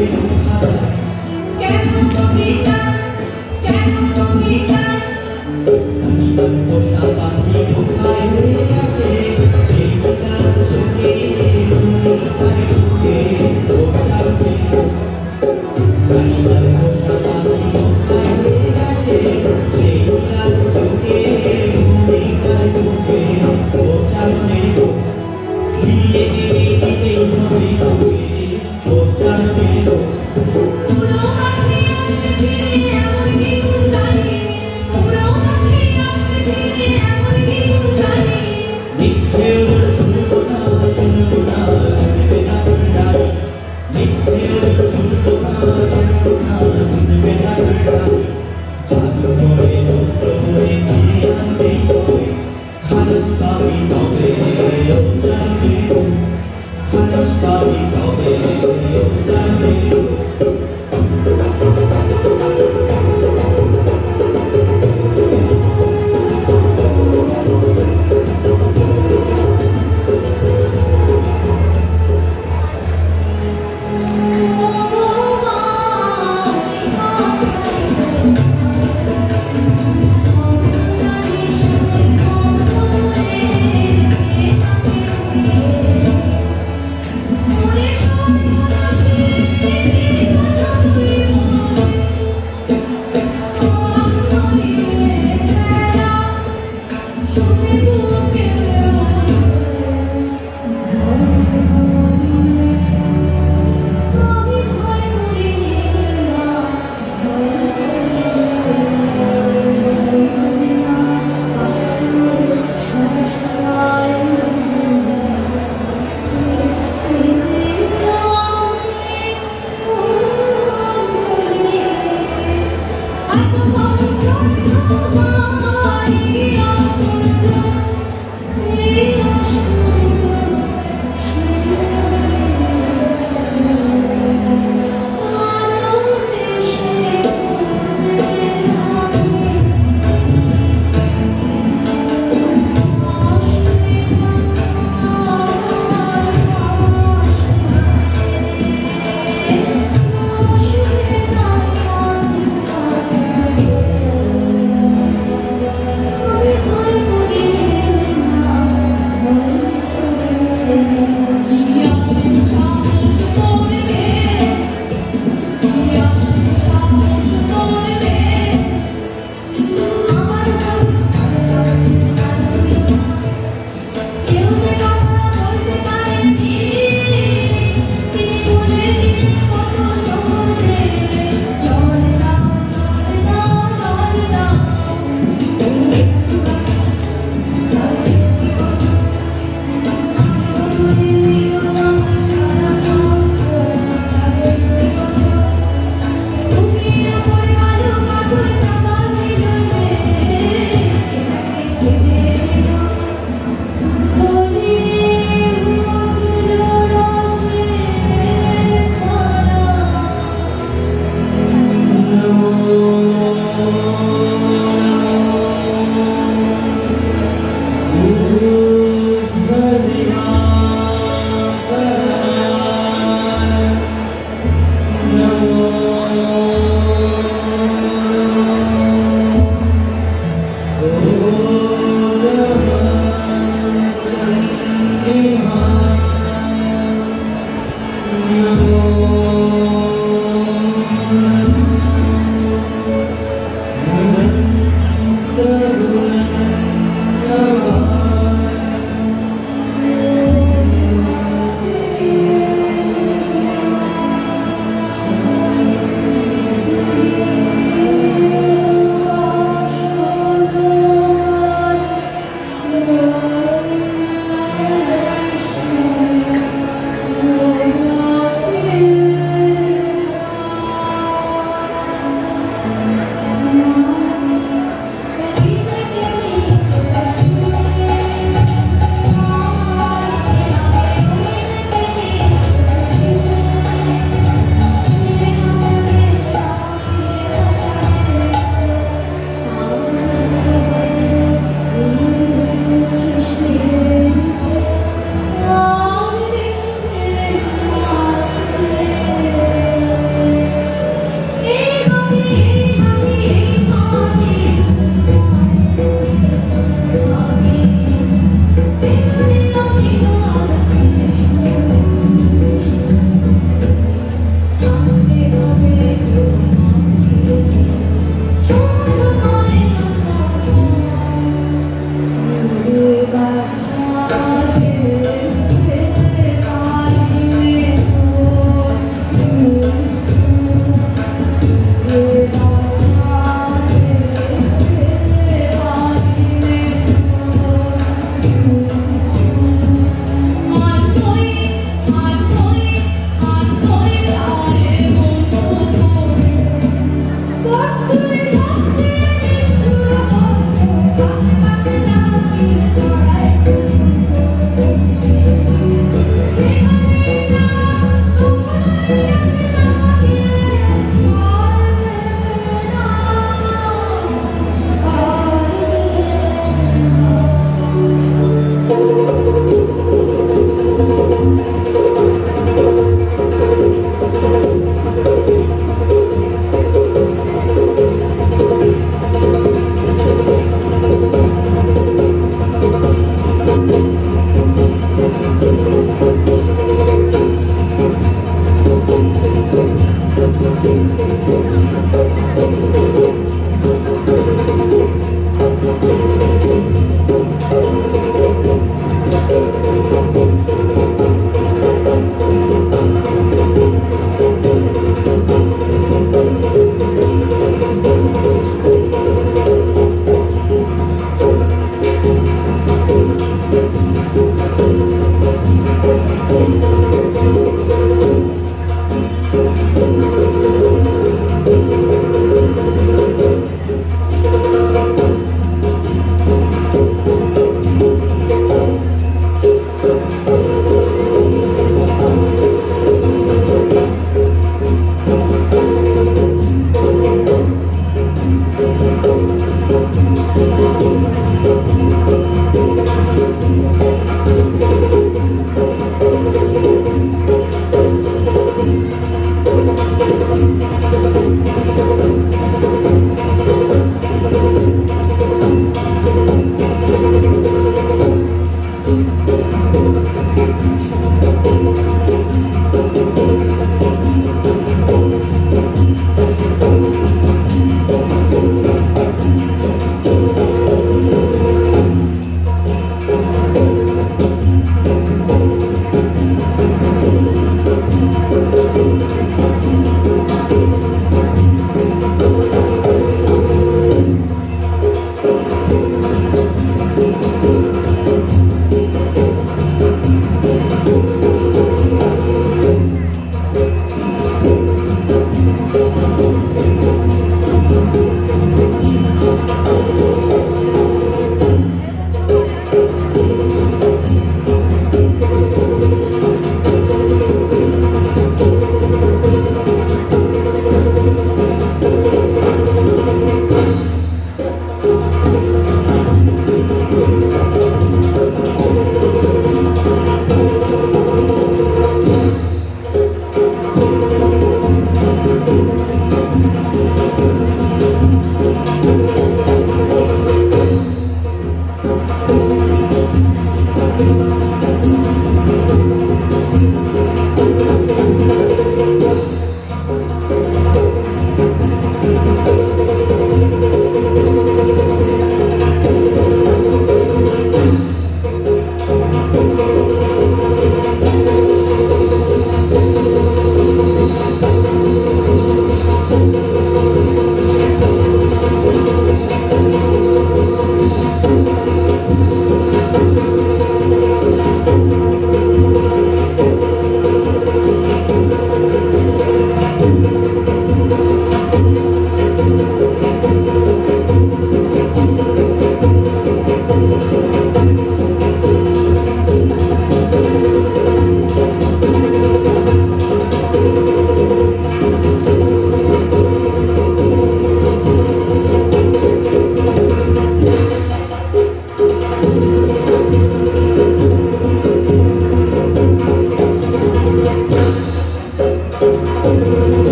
Thank you.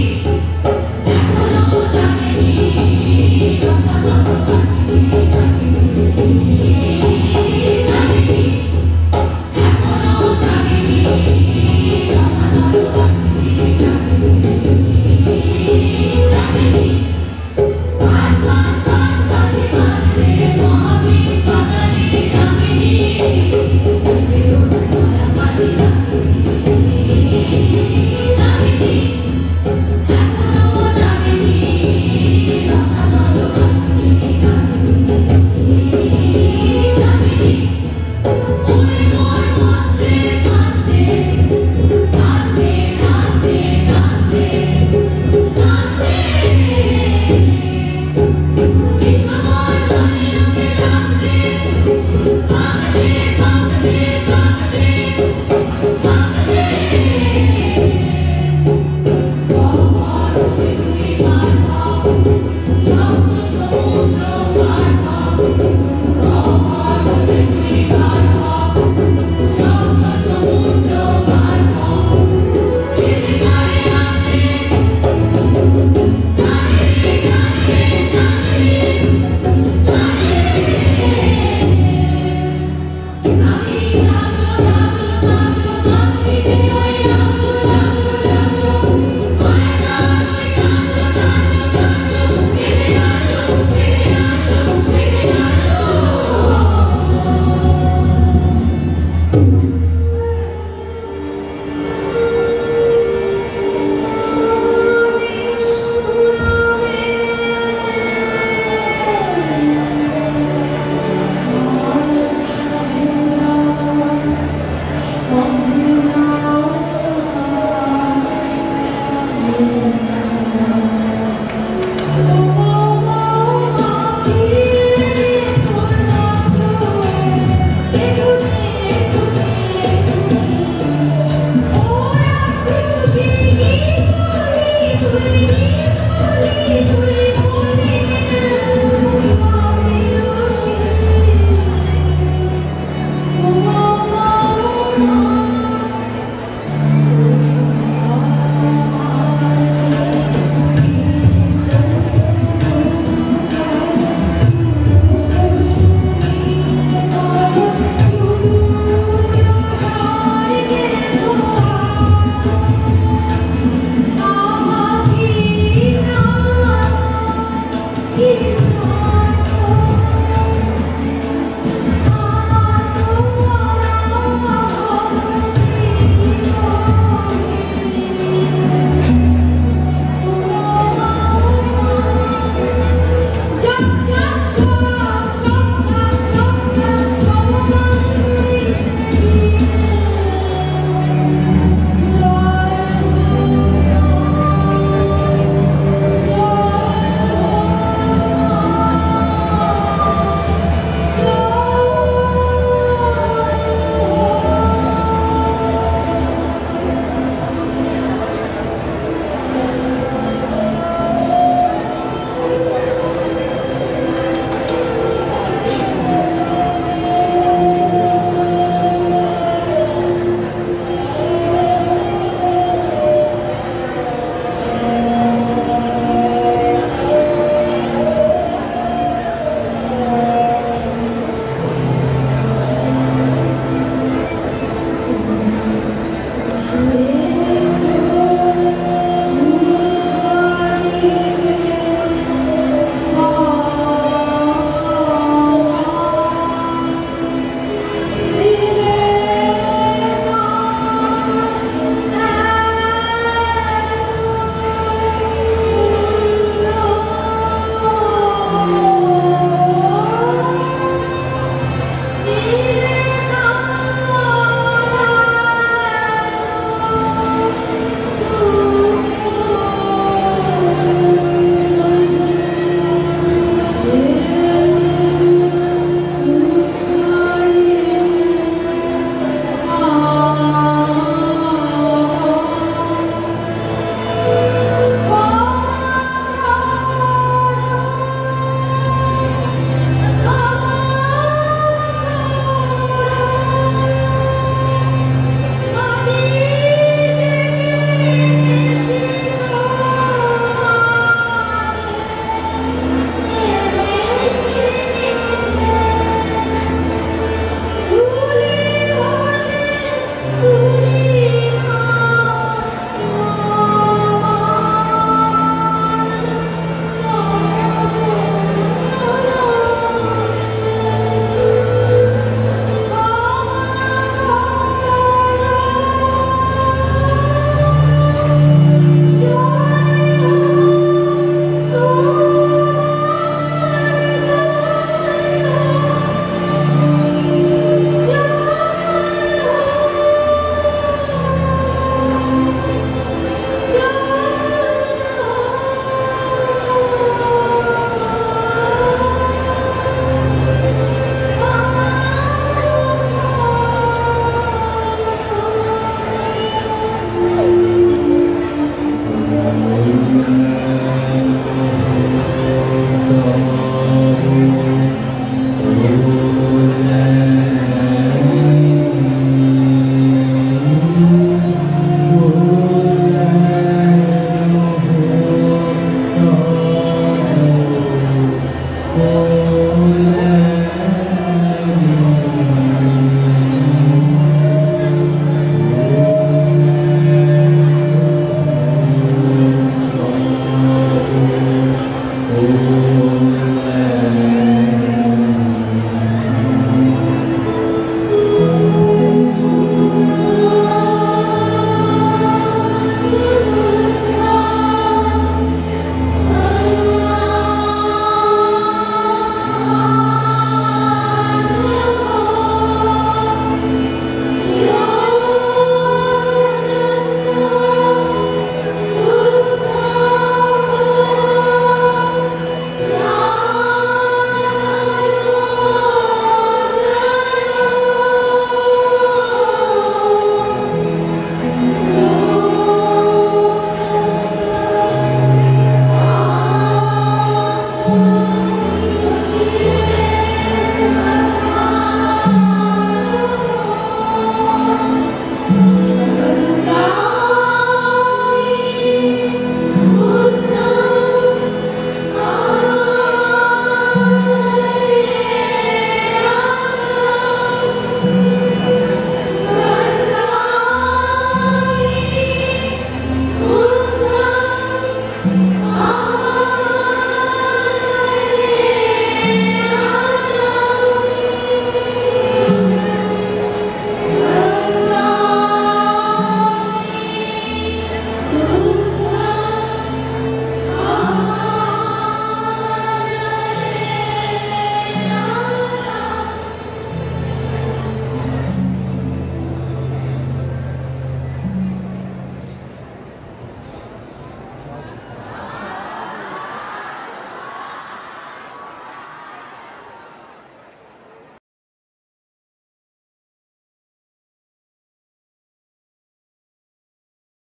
Three.